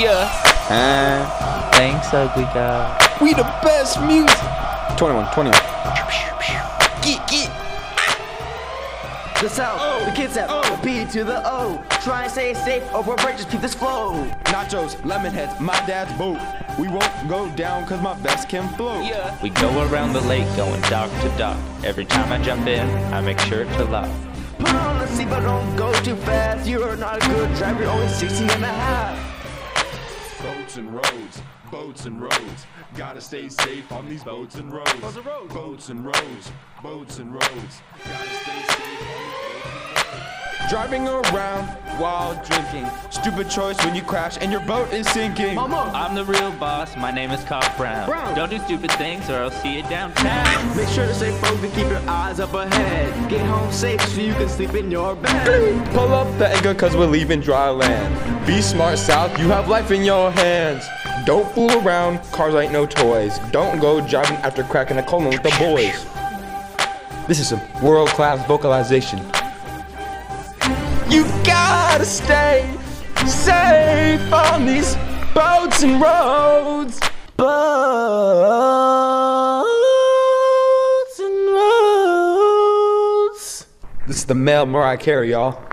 Yeah. Uh, Thanks, ugly guy. we the best music. 21, 21. Get, get. The South, the kids have the P to the O. Try and stay safe over break, just keep this flow. Nachos, lemon heads, my dad's boat. We won't go down cause my vest can float. Yeah. We go around the lake going dock to dock. Every time I jump in, I make sure to lock. Put on the seatbelt, don't go too fast. You're not a good driver, you're only 16 and a half. Boats and roads, boats and roads. Gotta stay safe on these boats and roads. Boats and roads, boats and roads, boats and roads. Driving around while drinking. Stupid choice when you crash and your boat is sinking. Mama, I'm the real boss. My name is Cop Brown. Brown. Don't do stupid things or I'll see you downtown. make sure to stay focused, and keep your eyes up ahead. Get home safe so you can sleep in your bed. Pull up the anchor cause we're leaving dry land. Be smart, South, you have life in your hands. Don't fool around, cars ain't no toys. Don't go driving after cracking a colon with the boys. This is some world class vocalization. You gotta stay safe on these boats and roads. Boats and roads. This is the male Mariah Carey, y'all.